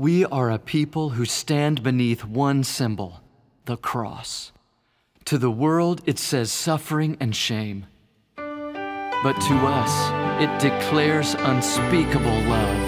We are a people who stand beneath one symbol, the cross. To the world, it says suffering and shame. But to us, it declares unspeakable love.